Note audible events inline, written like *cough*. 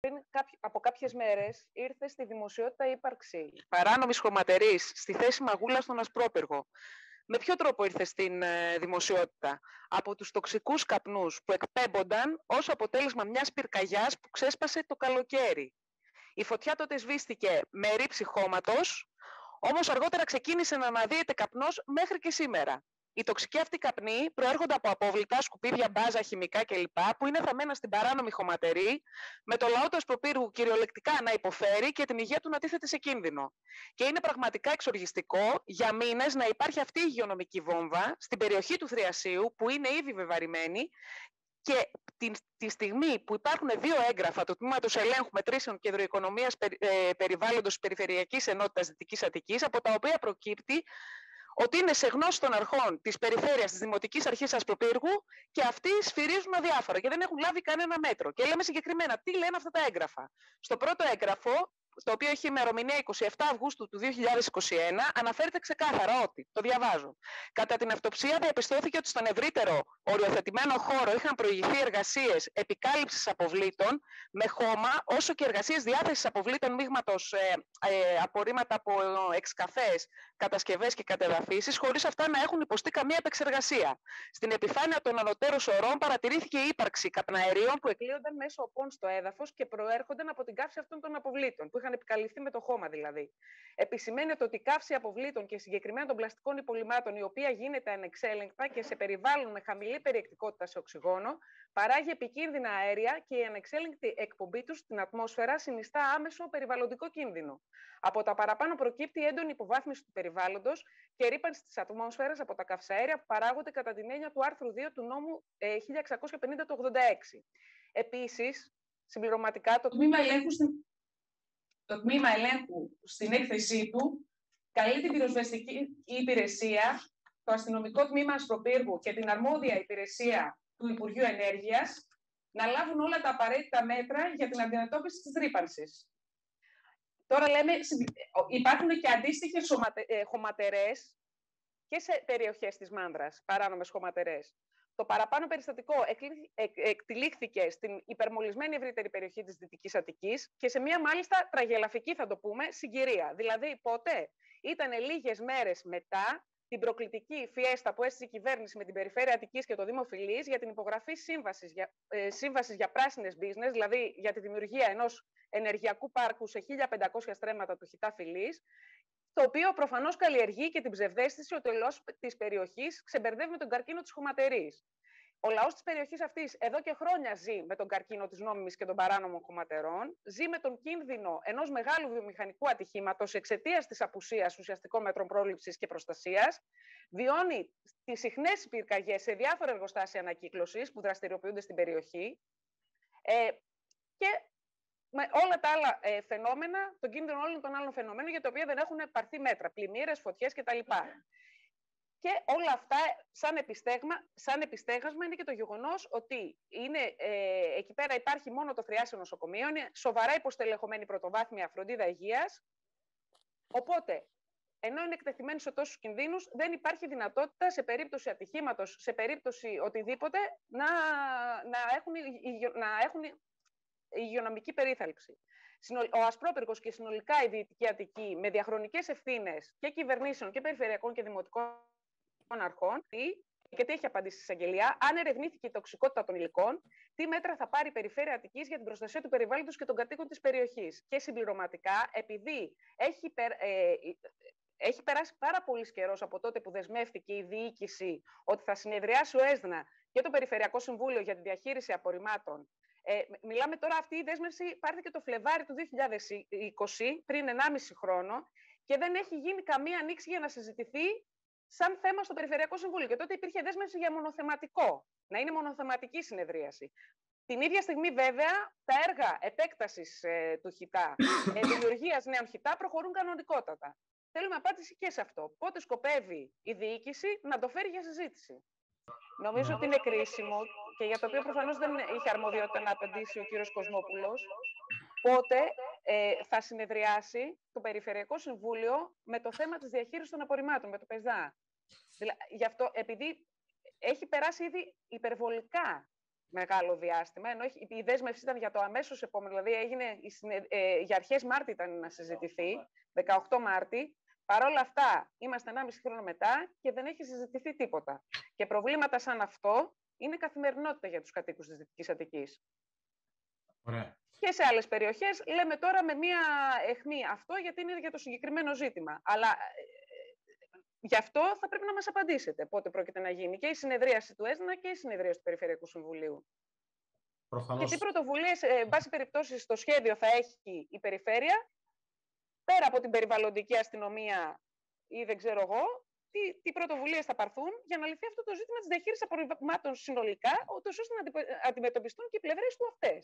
πριν από κάποιες μέρες ήρθε στη δημοσιότητα η ύπαρξη παράνομης χωματερής στη θέση μαγούλας στον Ασπρόπυργο. Με ποιο τρόπο ήρθε στην ε, δημοσιότητα; Από τους τοξικούς καπνούς που εκπέμπονταν ως αποτέλεσμα μιας πυρκαγιάς που ξέσπασε το καλοκαίρι. Η φωτιά τότε σβήστηκε με ρήψη χώματος, όμως αργότερα ξεκίνησε να αναδύεται καπνός μέχρι και σήμερα. Οι τοξικοί αυτοί καπνοί προέρχονται από απόβλητα, σκουπίδια, μπάζα, χημικά κλπ. που είναι θαμμένα στην παράνομη χωματερή, με το λαό του Ασπροπύργου κυριολεκτικά να υποφέρει και την υγεία του να τίθεται σε κίνδυνο. Και είναι πραγματικά εξοργιστικό για μήνες να υπάρχει αυτή η υγειονομική βόμβα στην περιοχή του Θριασίου, που είναι ήδη βεβαρημένη, και τη, τη στιγμή που υπάρχουν δύο έγγραφα τους Τμήματο Ελέγχου Μετρήσεων και Ευρωοικονομία ε, Περιβάλλοντος Περιφερειακής Ενότητας Δυτικής Αττικής, από τα οποία προκύπτει ότι είναι σε γνώση των αρχών της περιφέρειας της Δημοτικής Αρχής Ασπροπύργου και αυτοί σφυρίζουν αδιάφορα και δεν έχουν λάβει κανένα μέτρο. Και λέμε συγκεκριμένα τι λένε αυτά τα έγγραφα. Στο πρώτο έγγραφο το οποίο έχει ημερομηνία 27 Αυγούστου του 2021, αναφέρεται ξεκάθαρα ότι, το διαβάζω, κατά την αυτοψία διαπιστώθηκε ότι στον ευρύτερο οριοθετημένο χώρο είχαν προηγηθεί εργασίες επικάλυψης αποβλήτων με χώμα, όσο και εργασίες διάθεσης αποβλήτων μείγματος ε, ε, απορρίμματα από εξκαφές, κατασκευές και κατεδαφίσεις, χωρίς αυτά να έχουν υποστεί καμία επεξεργασία. Στην επιφάνεια των ανωτέρων σωρών παρατηρήθηκε η ύπαρξη καπναερίων που εκλείονταν μέσω οπών στο έδαφος και προέρχονταν από την καύση αυτών των αποβλήτων, που είχαν επικαλυφθεί με το χώμα δηλαδή. Επισημαίνεται ότι η καύση αποβλήτων και συγκεκριμένα των πλαστικών υπολοιμάτων, η οποία γίνεται ανεξέλεγκτα και σε περιβάλλον με χαμηλή περιεκτικότητα σε οξυγόνο, παράγει επικίνδυνα αέρια και η ανεξέλεγκτη εκπομπή τους στην ατμόσφαιρα συνιστά άμεσο περιβαλλοντικό κίνδυνο. Από τα παραπάνω προκύπτει έντονη υποβάθμιση του περιβάλλοντος και ρήπανση της ατμόσφαιρας από τα καυσαέρια που παράγονται κατά την έννοια του άρθρου 2 του νόμου 1650 του 86. Επίσης, συμπληρωματικά, το τμήμα ελέγχου στην το τμήμα ελέγχου στην έκθεσή του καλεί την πυροσβεστική υπηρεσία, το αστυνομικό τμήμα Ασπροπύργου και την αρμόδια υπηρεσία του Υπουργείου Ενέργειας να λάβουν όλα τα απαραίτητα μέτρα για την αντιμετώπιση της ρήπανσης. Τώρα λέμε, υπάρχουν και αντίστοιχες ε, χωματερές και σε περιοχές της Μάνδρας, παράνομες χωματερές. Το παραπάνω περιστατικό εκτελήχθηκε στην υπερμολισμένη ευρύτερη περιοχή της Δυτικής Αττικής και σε μία μάλιστα τραγελαφική θα το πούμε συγκυρία. Δηλαδή πότε ήταν λίγες μέρες μετά την προκλητική φιέστα που έστησε η κυβέρνηση με την Περιφέρεια Αττικής και το Δήμο Φιλής για την υπογραφή σύμβασης για, ε, σύμβασης για πράσινες business, δηλαδή για τη δημιουργία ενός ενεργειακού πάρκου σε 1500 στρέμματα του Χιτά Φιλής, το οποίο προφανώς καλλιεργεί και την ψευδέστηση ότι ο λαός της περιοχής ξεμπερδεύει με τον καρκίνο της χωματερής. Ο λαός της περιοχής αυτής εδώ και χρόνια ζει με τον καρκίνο της νόμιμης και των παράνομων χωματερών, ζει με τον κίνδυνο ενός μεγάλου βιομηχανικού ατυχήματος εξαιτίας της απουσίας ουσιαστικών μέτρων πρόληψης και προστασίας, βιώνει τις συχνές πυρκαγιές σε διάφορα εργοστάσια ανακύκλωσης που δραστηριοποιούνται στην περιοχή ε, και με όλα τα άλλα ε, φαινόμενα, τον κίνδυνο όλων των άλλων φαινομένων για τα οποία δεν έχουν πάρθει μέτρα, πλημμύρες, φωτιές κτλ. Και όλα αυτά, σαν, επιστέγμα, σαν επιστέγασμα, είναι και το γεγονός ότι είναι, ε, εκεί πέρα υπάρχει μόνο το θριάσιο νοσοκομείο, είναι σοβαρά υποστελεχωμένη πρωτοβάθμια φροντίδα υγείας. Οπότε, ενώ είναι εκτεθειμένοι σε τόσους κινδύνους, δεν υπάρχει δυνατότητα σε περίπτωση ατυχήματος, σε περίπτωση οτιδήποτε, να, να, έχουν, να έχουν υγειονομική περίθαλψη. Ο Ασπρόπυργο και συνολικά η Δυτική Αττική με διαχρονικές ευθύνες και κυβερνήσεων και περιφερειακών και δημοτικών αρχών, και τι έχει απαντήσει η εισαγγελία, αν ερευνήθηκε η τοξικότητα των υλικών, τι μέτρα θα πάρει η Περιφέρεια Αττικής για την προστασία του περιβάλλοντος και των κατοίκων της περιοχής. Και συμπληρωματικά, επειδή έχει, ε, έχει περάσει πάρα πολύς καιρός από τότε που δεσμεύτηκε η διοίκηση ότι θα συνεδριάσει ο ΕΣΔΝΑ και το Περιφερειακό Συμβούλιο για τη διαχείριση απορριμμάτων ε, μιλάμε τώρα, αυτή η δέσμευση πάρθηκε το Φλεβάρι του 2020, πριν 1,5 χρόνο, και δεν έχει γίνει καμία ανοίξη για να συζητηθεί σαν θέμα στο Περιφερειακό Συμβούλιο. Και τότε υπήρχε δέσμευση για μονοθεματικό, να είναι μονοθεματική συνεδρίαση. Την ίδια στιγμή, βέβαια, τα έργα επέκτασης ε, του ΧΙΤΑ, *coughs* ε, δημιουργίας νέων ΧΙΤΑ, προχωρούν κανονικότατα. Θέλουμε απάντηση και σε αυτό. Πότε σκοπεύει η διοίκηση να το φέρει για συζήτηση. Νομίζω ότι είναι κρίσιμο και για το οποίο προφανώς δεν είχε αρμοδιότητα να απαντήσει ο κύριος Κοσμόπουλος, πότε ε, θα συνεδριάσει το Περιφερειακό Συμβούλιο με το θέμα της διαχείρισης των απορριμμάτων, με το ΠΕΣΔΑ. γι' αυτό, επειδή έχει περάσει ήδη υπερβολικά μεγάλο διάστημα, ενώ η δέσμευση ήταν για το αμέσως επόμενο, δηλαδή έγινε ε, για αρχές Μάρτη ήταν να συζητηθεί, 18 Μάρτη. Παρ' όλα αυτά, είμαστε 1,5 χρόνο μετά και δεν έχει συζητηθεί τίποτα. Και προβλήματα σαν αυτό είναι καθημερινότητα για τους κατοίκους της Δυτικής Αττικής. Και σε άλλες περιοχές λέμε τώρα με μία αιχμή αυτό, γιατί είναι για το συγκεκριμένο ζήτημα. Αλλά Γι' αυτό θα πρέπει να μας απαντήσετε πότε πρόκειται να γίνει και η συνεδρίαση του ΕΣΝΑ και η συνεδρίαση του Περιφερειακού Συμβουλίου. Προφανώς. Και τι πρωτοβουλίες, ε, εν πάση περιπτώσει, στο σχέδιο θα έχει η Περιφέρεια, πέρα από την περιβαλλοντική αστυνομία ή δεν ξέρω εγώ, τι, τι πρωτοβουλίες θα πάρθουν για να λυθεί αυτό το ζήτημα της διαχείρισης απορριμμάτων συνολικά, ώστε να αντιμετωπιστούν και οι πλευρές του αυτές.